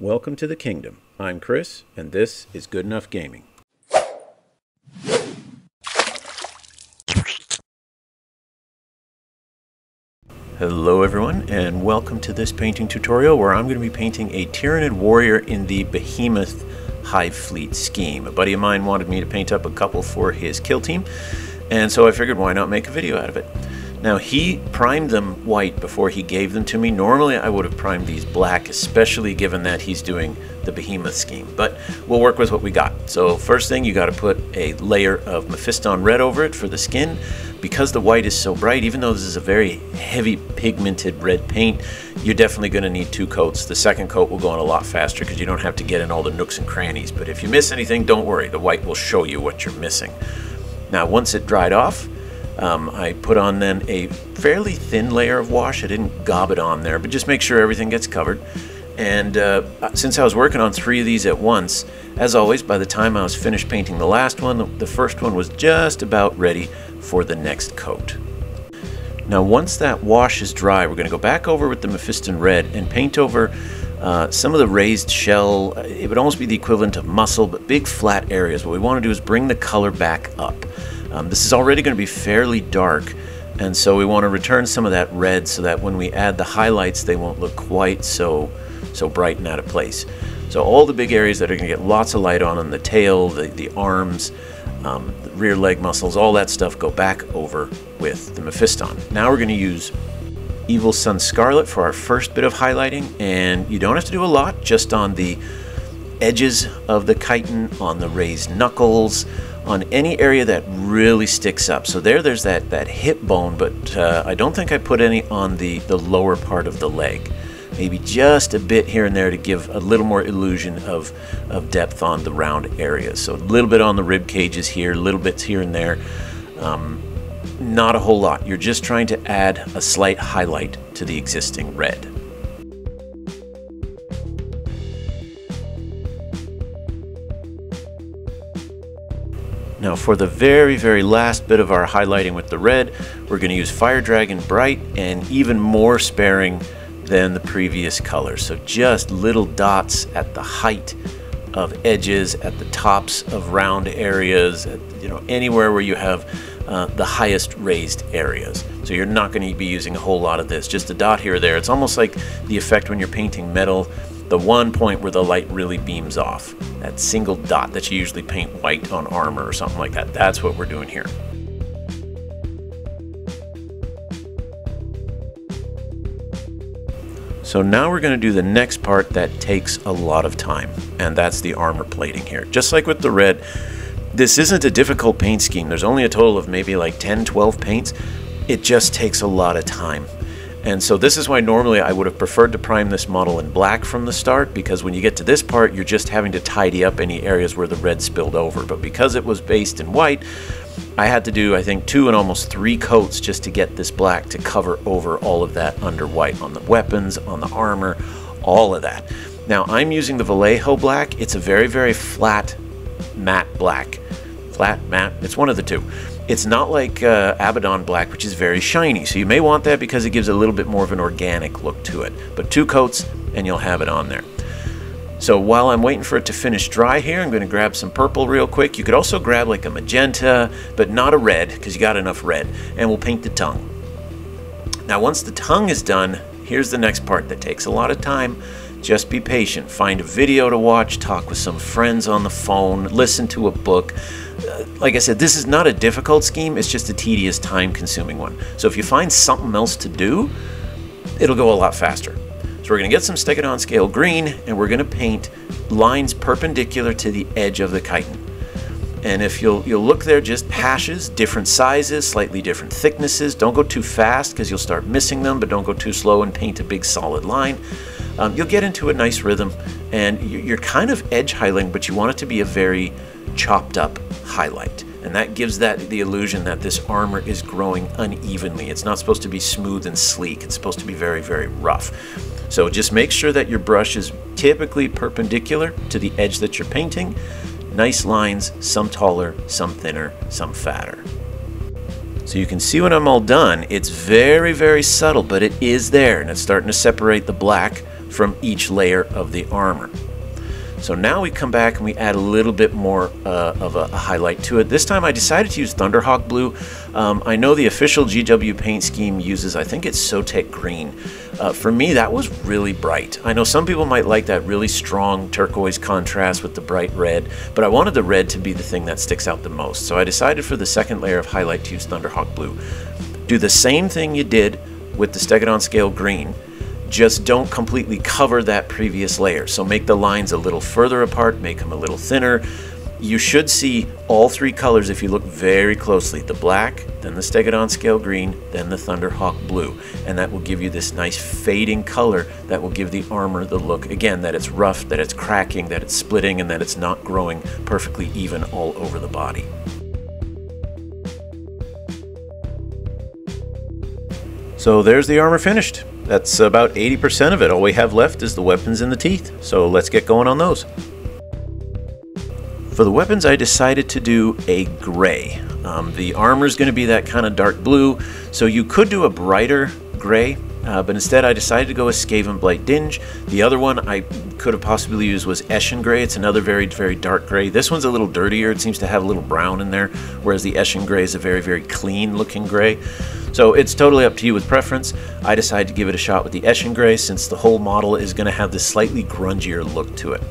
Welcome to the kingdom. I'm Chris, and this is Good'Nuff Gaming. Hello everyone, and welcome to this painting tutorial where I'm going to be painting a Tyranid warrior in the Behemoth Hive Fleet scheme. A buddy of mine wanted me to paint up a couple for his kill team, and so I figured why not make a video out of it. Now he primed them white before he gave them to me. Normally I would have primed these black, especially given that he's doing the behemoth scheme, but we'll work with what we got. So first thing, you gotta put a layer of Mephiston red over it for the skin. Because the white is so bright, even though this is a very heavy pigmented red paint, you're definitely gonna need two coats. The second coat will go on a lot faster because you don't have to get in all the nooks and crannies. But if you miss anything, don't worry, the white will show you what you're missing. Now once it dried off, um, I put on then a fairly thin layer of wash. I didn't gob it on there, but just make sure everything gets covered. And uh, since I was working on three of these at once, as always, by the time I was finished painting the last one, the first one was just about ready for the next coat. Now once that wash is dry, we're going to go back over with the Mephiston Red and paint over uh, some of the raised shell. It would almost be the equivalent of muscle, but big flat areas. What we want to do is bring the color back up. Um, this is already going to be fairly dark, and so we want to return some of that red so that when we add the highlights, they won't look quite so, so bright and out of place. So all the big areas that are going to get lots of light on, on the tail, the, the arms, um, the rear leg muscles, all that stuff go back over with the Mephiston. Now we're going to use Evil Sunz Scarlet for our first bit of highlighting, and you don't have to do a lot, just on the edges of the chitin, on the raised knuckles, on any area that really sticks up. So there, there's that, that hip bone, but uh, I don't think I put any on the, the lower part of the leg. Maybe just a bit here and there to give a little more illusion of, of depth on the round areas. So a little bit on the rib cages here, little bits here and there. Um, not a whole lot. You're just trying to add a slight highlight to the existing red. Now for the very, very last bit of our highlighting with the red, we're going to use Fire Dragon Bright and even more sparing than the previous color. So just little dots at the height of edges, at the tops of round areas, at, you know, anywhere where you have uh, the highest raised areas. So you're not going to be using a whole lot of this, just a dot here or there. It's almost like the effect when you're painting metal the one point where the light really beams off. That single dot that you usually paint white on armor or something like that. That's what we're doing here. So now we're going to do the next part that takes a lot of time, and that's the armor plating here. Just like with the red, this isn't a difficult paint scheme. There's only a total of maybe like 10, 12 paints. It just takes a lot of time. And so this is why normally I would have preferred to prime this model in black from the start because when you get to this part you're just having to tidy up any areas where the red spilled over. But because it was based in white, I had to do I think two and almost three coats just to get this black to cover over all of that under white on the weapons, on the armor, all of that. Now I'm using the Vallejo black. It's a very, very flat matte black. Flat, matte, it's one of the two. It's not like uh, Abaddon Black, which is very shiny. So you may want that because it gives a little bit more of an organic look to it. But two coats and you'll have it on there. So while I'm waiting for it to finish dry here, I'm going to grab some purple real quick. You could also grab like a magenta, but not a red because you got enough red. And we'll paint the tongue. Now once the tongue is done, here's the next part that takes a lot of time. Just be patient. Find a video to watch, talk with some friends on the phone, listen to a book uh, like I said, this is not a difficult scheme, it's just a tedious, time consuming one. So if you find something else to do, it'll go a lot faster. So we're going to get some Stegadon Scale Green and we're going to paint lines perpendicular to the edge of the chitin. And if you'll, you'll look there, just hashes, different sizes, slightly different thicknesses. Don't go too fast because you'll start missing them, but don't go too slow and paint a big solid line. Um, you'll get into a nice rhythm and you're kind of edge highlighting, but you want it to be a very chopped up highlight. And that gives that the illusion that this armor is growing unevenly. It's not supposed to be smooth and sleek. It's supposed to be very, very rough. So just make sure that your brush is typically perpendicular to the edge that you're painting. Nice lines, some taller, some thinner, some fatter. So you can see when I'm all done, it's very, very subtle, but it is there, and it's starting to separate the black from each layer of the armor. So now we come back and we add a little bit more uh, of a, a, highlight to it. This time I decided to use Thunderhawk Blue. Um, I know the official GW paint scheme uses, I think it's Sotek Green. Uh, for me, that was really bright. I know some people might like that really strong turquoise contrast with the bright red, but I wanted the red to be the thing that sticks out the most. So I decided for the second layer of highlight to use Thunderhawk Blue. Do the same thing you did with the Stegadon Scale Green, just don't completely cover that previous layer. So make the lines a little further apart, make them a little thinner. You should see all three colors if you look very closely. The black, then the Stegadon Scale Green, then the Thunderhawk Blue. And that will give you this nice fading color that will give the armor the look, again, that it's rough, that it's cracking, that it's splitting, and that it's not growing perfectly even all over the body. So there's the armor finished. That's about 80% of it. All we have left is the weapons and the teeth. So let's get going on those. For the weapons, I decided to do a gray. Um, the armor is going to be that kind of dark blue, so you could do a brighter gray, uh, but instead I decided to go with Skavenblight Dinge. The other one I could have possibly used was Eshin Gray. It's another very, very dark gray. This one's a little dirtier. It seems to have a little brown in there, whereas the Eshin Gray is a very, very clean looking gray. So it's totally up to you with preference. I decided to give it a shot with the Eshin Gray since the whole model is going to have this slightly grungier look to it.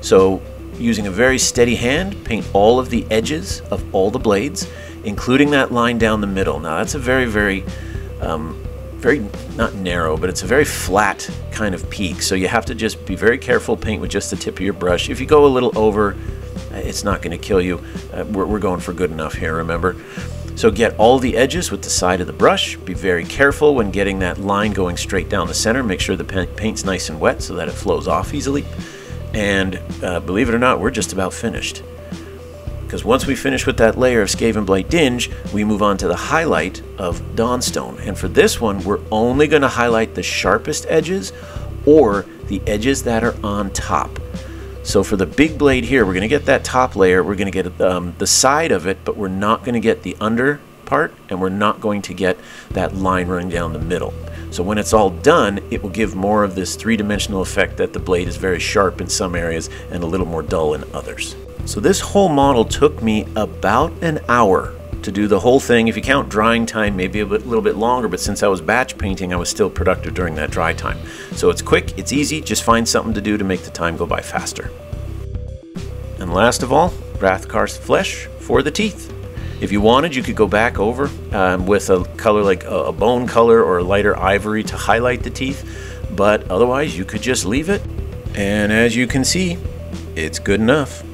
So using a very steady hand, paint all of the edges of all the blades, including that line down the middle. Now that's a very, very, um, very, not narrow, but it's a very flat kind of peak. So you have to just be very careful, paint with just the tip of your brush. If you go a little over, it's not going to kill you. Uh, we're, we're going for good enough here, remember? So get all the edges with the side of the brush. Be very careful when getting that line going straight down the center. Make sure the paint's nice and wet so that it flows off easily. And uh, believe it or not, we're just about finished. Because once we finish with that layer of Skavenblight Dinge, we move on to the highlight of Dawnstone. And for this one, we're only going to highlight the sharpest edges or the edges that are on top. So for the big blade here, we're going to get that top layer, we're going to get um, the side of it, but we're not going to get the under part, and we're not going to get that line running down the middle. So when it's all done, it will give more of this three-dimensional effect that the blade is very sharp in some areas and a little more dull in others. So this whole model took me about an hour to do the whole thing. If you count drying time, maybe a bit, little bit longer, but since I was batch painting, I was still productive during that dry time. So it's quick, it's easy, just find something to do to make the time go by faster. And last of all, Rakarth's flesh for the teeth. If you wanted, you could go back over um, with a color like a, a bone color or a lighter ivory to highlight the teeth, but otherwise you could just leave it. And as you can see, it's good enough.